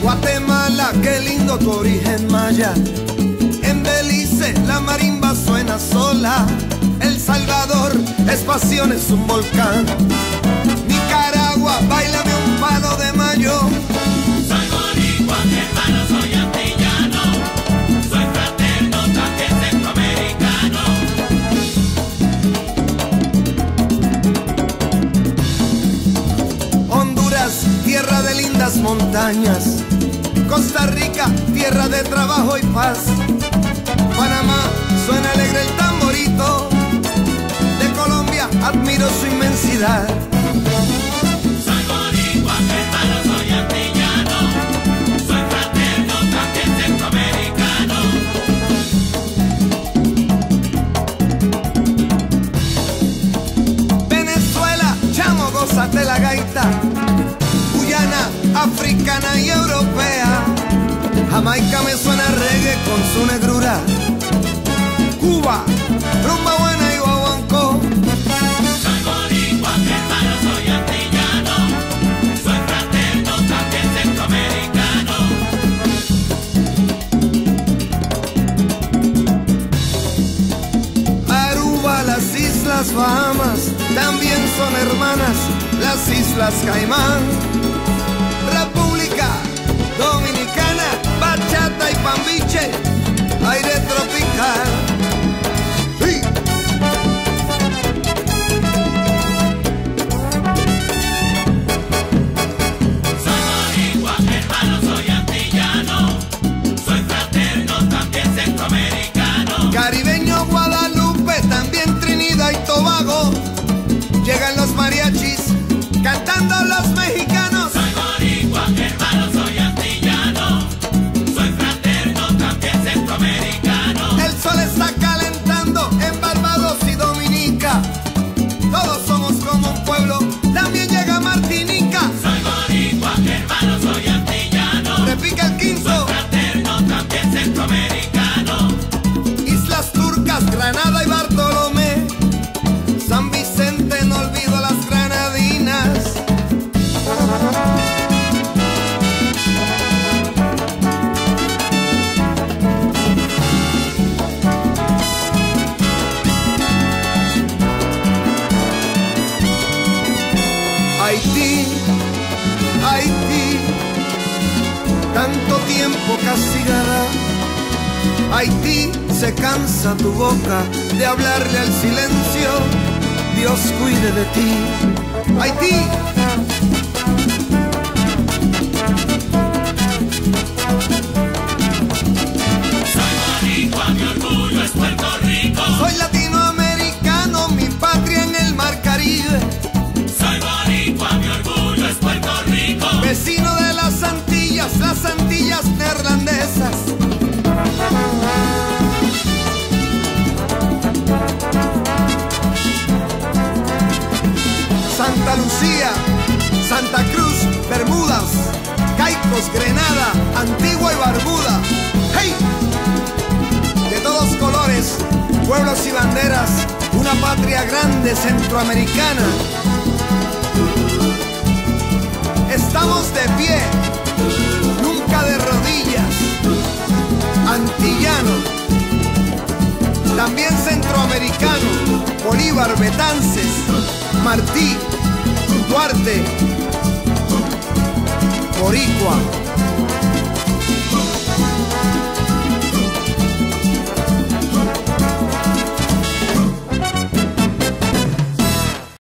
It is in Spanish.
Guatemala, qué lindo tu origen maya. En Belice la marimba suena sola. El Salvador es pasión, es un volcán. Montañas. Costa Rica, tierra de trabajo y paz. Africana y europea. Jamaica me suena reggae con su negrura. Cuba, rumba buena y guaguancó. Soy boricua, hermano, soy antillano. Soy fraterno, también centroamericano. Aruba, las Islas Bahamas, también son hermanas las Islas Caimán. Haití, Haití, tanto tiempo castigada. Haití se cansa tu boca de hablarle al silencio. Dios cuide de ti. Haití. Grenada, Antigua y Barbuda. ¡Hey! De todos colores, pueblos y banderas, una patria grande centroamericana. Estamos de pie, nunca de rodillas. Antillano, también centroamericano. Bolívar, Betances, Martí, Duarte, Boricua.